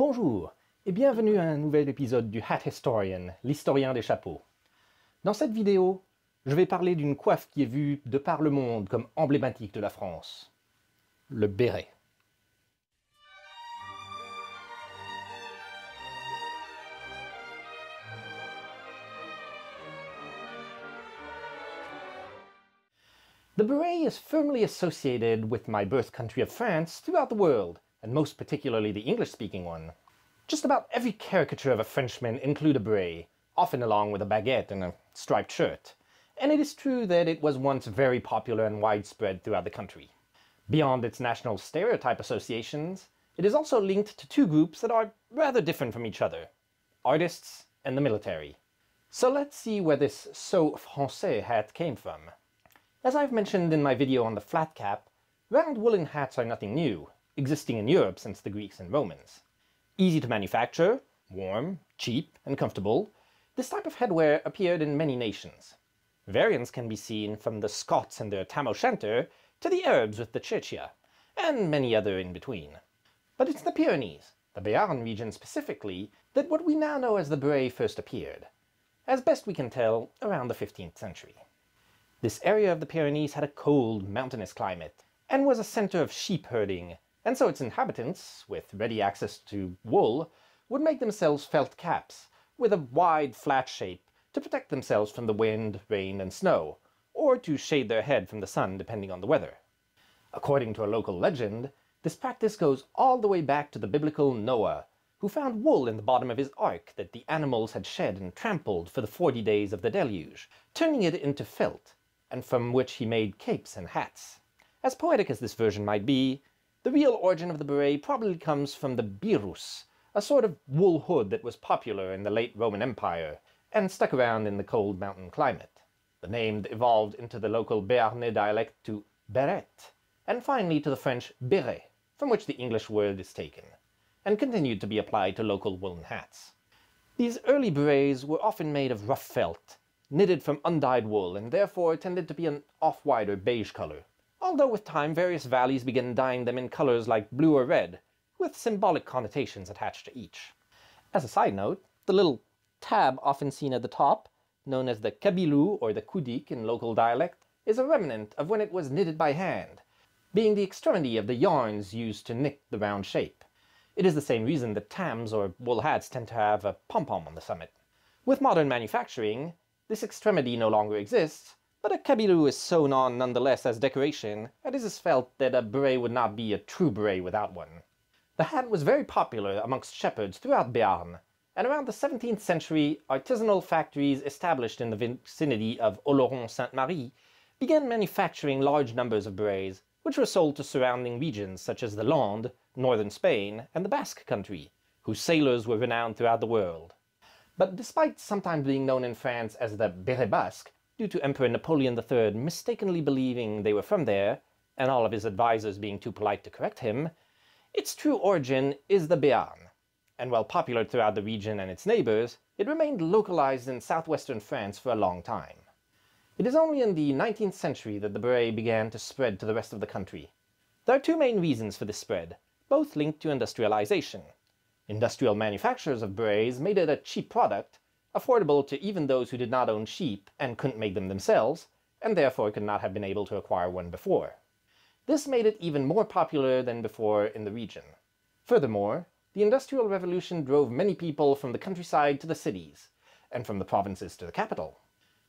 Bonjour et bienvenue à un nouvel épisode du Hat Historian, l'historien des chapeaux. Dans cette vidéo, je vais parler d'une coiffe qui est vue de par le monde comme emblématique de la France. Le béret. The beret is firmly associated with my birth country of France throughout the world, and most particularly the English-speaking one. Just about every caricature of a Frenchman include a beret, often along with a baguette and a striped shirt, and it is true that it was once very popular and widespread throughout the country. Beyond its national stereotype associations, it is also linked to two groups that are rather different from each other, artists and the military. So let's see where this so français hat came from. As I've mentioned in my video on the flat cap, round woolen hats are nothing new, existing in Europe since the Greeks and Romans. Easy to manufacture, warm, cheap, and comfortable, this type of headwear appeared in many nations. Variants can be seen from the Scots and their tam o' shanter to the Arabs with the chechia, and many other in between. But it's the Pyrenees, the Béarn region specifically, that what we now know as the beret first appeared, as best we can tell around the 15th century. This area of the Pyrenees had a cold, mountainous climate, and was a center of sheep herding, and so its inhabitants, with ready access to wool, would make themselves felt caps, with a wide, flat shape, to protect themselves from the wind, rain, and snow, or to shade their head from the sun depending on the weather. According to a local legend, this practice goes all the way back to the biblical Noah, who found wool in the bottom of his ark that the animals had shed and trampled for the forty days of the deluge, turning it into felt, and from which he made capes and hats. As poetic as this version might be, the real origin of the beret probably comes from the birrus, a sort of wool hood that was popular in the late Roman Empire, and stuck around in the cold mountain climate. The name evolved into the local Béarnais dialect to beret, and finally to the French béret, from which the English word is taken, and continued to be applied to local woolen hats. These early berets were often made of rough felt, knitted from undyed wool, and therefore tended to be an off-white or beige color, although with time various valleys began dyeing them in colors like blue or red, with symbolic connotations attached to each. As a side note, the little tab often seen at the top, known as the cabillou or the coudic in local dialect, is a remnant of when it was knitted by hand, being the extremity of the yarns used to knit the round shape. It is the same reason that tams or wool hats tend to have a pom-pom on the summit. With modern manufacturing, this extremity no longer exists, but a cabillou is sewn on nonetheless as decoration, and it is felt that a beret would not be a true beret without one. The hat was very popular amongst shepherds throughout Béarn, and around the 17th century, artisanal factories established in the vicinity of Oloron-Sainte-Marie began manufacturing large numbers of berets, which were sold to surrounding regions such as the Landes, northern Spain, and the Basque country, whose sailors were renowned throughout the world. But despite sometimes being known in France as the Béret Basque, due to Emperor Napoleon III mistakenly believing they were from there, and all of his advisors being too polite to correct him, its true origin is the Béarn, and while popular throughout the region and its neighbors, it remained localized in southwestern France for a long time. It is only in the 19th century that the beret began to spread to the rest of the country. There are two main reasons for this spread, both linked to industrialization. Industrial manufacturers of berets made it a cheap product, affordable to even those who did not own sheep and couldn't make them themselves, and therefore could not have been able to acquire one before. This made it even more popular than before in the region. Furthermore, the Industrial Revolution drove many people from the countryside to the cities, and from the provinces to the capital.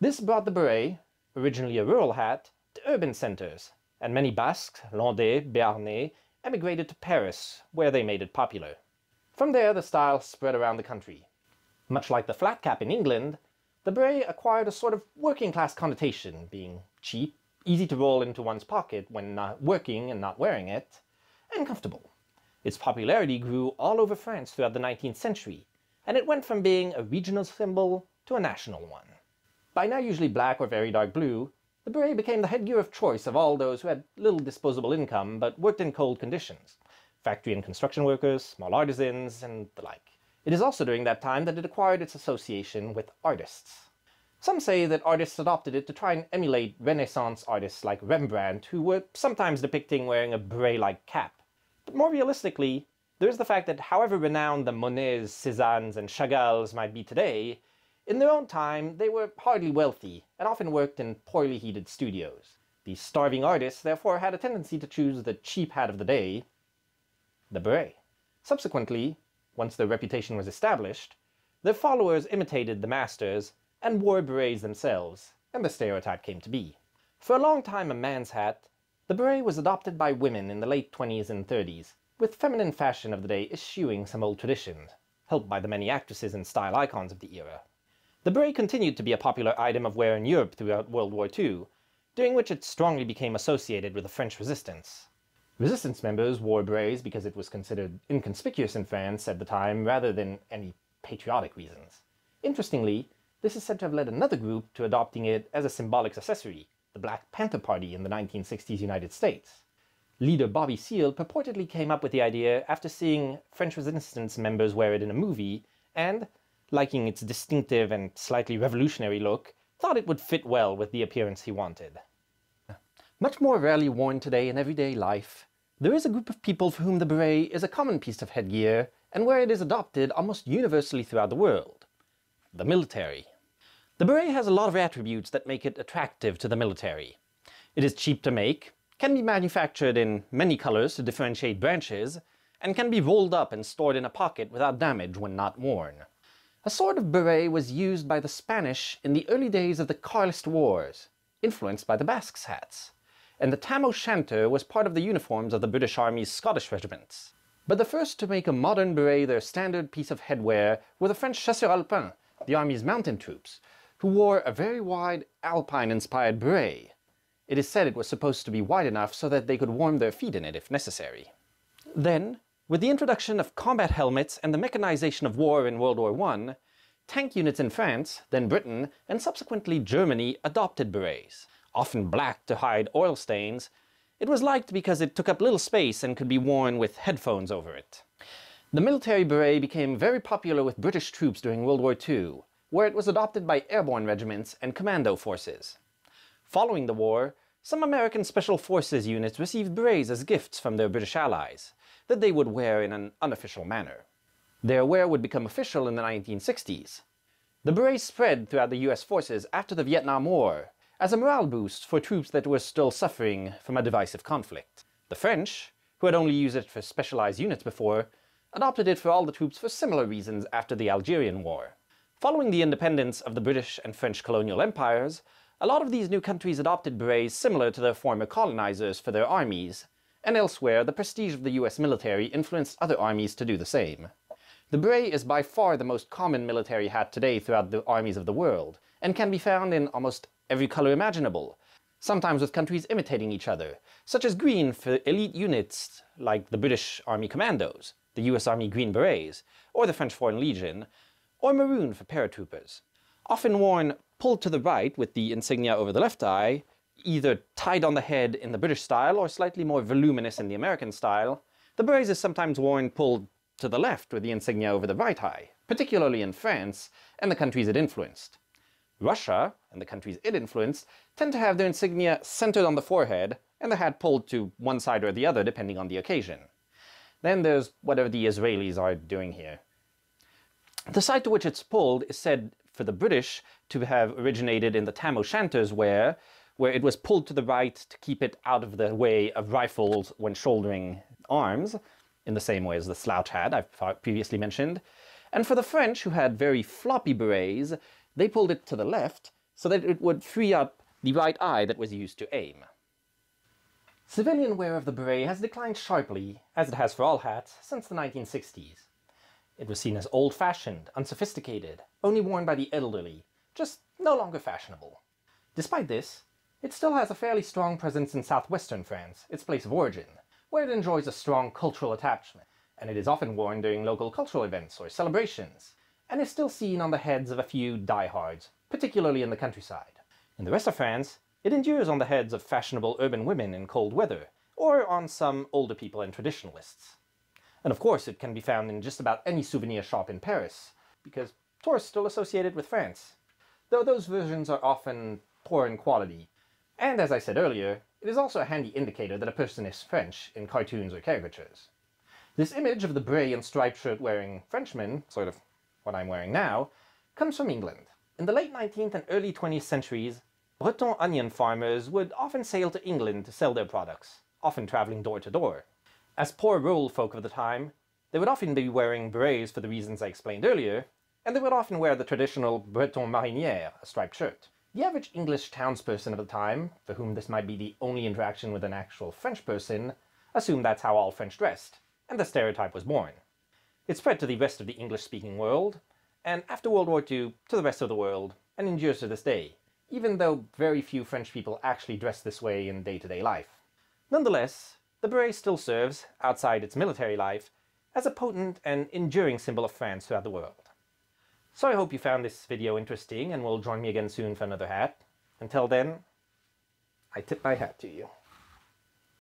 This brought the beret, originally a rural hat, to urban centers, and many Basques, Landais, Béarnais emigrated to Paris, where they made it popular. From there the style spread around the country. Much like the flat cap in England, the beret acquired a sort of working-class connotation, being cheap, easy to roll into one's pocket when not working and not wearing it, and comfortable. Its popularity grew all over France throughout the 19th century, and it went from being a regional symbol to a national one. By now usually black or very dark blue, the beret became the headgear of choice of all those who had little disposable income but worked in cold conditions factory and construction workers, small artisans, and the like. It is also during that time that it acquired its association with artists. Some say that artists adopted it to try and emulate Renaissance artists like Rembrandt, who were sometimes depicting wearing a beret-like cap. But more realistically, there is the fact that however renowned the Monets, Cézannes, and Chagalls might be today, in their own time they were hardly wealthy and often worked in poorly heated studios. These starving artists therefore had a tendency to choose the cheap hat of the day, the beret. Subsequently, once their reputation was established, their followers imitated the masters and wore berets themselves, and the stereotype came to be. For a long time a man's hat, the beret was adopted by women in the late 20s and 30s, with feminine fashion of the day eschewing some old traditions, helped by the many actresses and style icons of the era. The beret continued to be a popular item of wear in Europe throughout World War II, during which it strongly became associated with the French resistance. Resistance members wore berets because it was considered inconspicuous in France at the time rather than any patriotic reasons. Interestingly, this is said to have led another group to adopting it as a symbolic accessory, the Black Panther Party in the 1960s United States. Leader Bobby Seale purportedly came up with the idea after seeing French resistance members wear it in a movie, and, liking its distinctive and slightly revolutionary look, thought it would fit well with the appearance he wanted. Much more rarely worn today in everyday life, there is a group of people for whom the beret is a common piece of headgear and where it is adopted almost universally throughout the world. The military. The beret has a lot of attributes that make it attractive to the military. It is cheap to make, can be manufactured in many colors to differentiate branches, and can be rolled up and stored in a pocket without damage when not worn. A sort of beret was used by the Spanish in the early days of the Carlist Wars, influenced by the Basques' hats, and the tam o' shanter was part of the uniforms of the British Army's Scottish regiments. But the first to make a modern beret their standard piece of headwear were the French chasseurs alpins, the army's mountain troops, who wore a very wide alpine-inspired beret. It is said it was supposed to be wide enough so that they could warm their feet in it if necessary. Then, with the introduction of combat helmets and the mechanization of war in World War I, tank units in France, then Britain, and subsequently Germany adopted berets, often black to hide oil stains, it was liked because it took up little space and could be worn with headphones over it. The military beret became very popular with British troops during World War II, where it was adopted by airborne regiments and commando forces. Following the war, some American Special Forces units received berets as gifts from their British allies, that they would wear in an unofficial manner. Their wear would become official in the 1960s. The berets spread throughout the US forces after the Vietnam War, as a morale boost for troops that were still suffering from a divisive conflict. The French, who had only used it for specialized units before, adopted it for all the troops for similar reasons after the Algerian War. Following the independence of the British and French colonial empires, a lot of these new countries adopted berets similar to their former colonizers for their armies, and elsewhere the prestige of the US military influenced other armies to do the same. The beret is by far the most common military hat today throughout the armies of the world, and can be found in almost every color imaginable, sometimes with countries imitating each other, such as green for elite units like the British Army Commandos, the US Army Green Berets, or the French Foreign Legion, or maroon for paratroopers. Often worn pulled to the right with the insignia over the left eye, either tied on the head in the British style or slightly more voluminous in the American style, the berets is sometimes worn pulled to the left with the insignia over the right eye, particularly in France and the countries it influenced. Russia, and the countries it influenced, tend to have their insignia centered on the forehead and the hat pulled to one side or the other depending on the occasion. Then there's whatever the Israelis are doing here. The side to which it's pulled is said for the British to have originated in the Tam O'Shanter's wear, where it was pulled to the right to keep it out of the way of rifles when shouldering arms, in the same way as the slouch hat I've previously mentioned. And for the French, who had very floppy berets, they pulled it to the left so that it would free up the right eye that was used to aim. Civilian wear of the beret has declined sharply, as it has for all hats, since the 1960s. It was seen as old-fashioned, unsophisticated, only worn by the elderly, just no longer fashionable. Despite this, it still has a fairly strong presence in southwestern France, its place of origin, where it enjoys a strong cultural attachment, and it is often worn during local cultural events or celebrations, and is still seen on the heads of a few diehards, particularly in the countryside. In the rest of France, it endures on the heads of fashionable urban women in cold weather, or on some older people and traditionalists. And of course, it can be found in just about any souvenir shop in Paris, because tourists still associate it with France, though those versions are often poor in quality. And as I said earlier, it is also a handy indicator that a person is French in cartoons or caricatures. This image of the beret and striped shirt wearing Frenchman, sort of what I'm wearing now, comes from England. In the late 19th and early 20th centuries, Breton onion farmers would often sail to England to sell their products, often traveling door to door. As poor rural folk of the time, they would often be wearing berets for the reasons I explained earlier, and they would often wear the traditional Breton marinière, a striped shirt. The average English townsperson of the time, for whom this might be the only interaction with an actual French person, assumed that's how all French dressed, and the stereotype was born. It spread to the rest of the English-speaking world, and after World War II, to the rest of the world, and endures to this day, even though very few French people actually dress this way in day-to-day -day life. Nonetheless, the beret still serves, outside its military life, as a potent and enduring symbol of France throughout the world. So I hope you found this video interesting and will join me again soon for another hat. Until then, I tip my hat to you.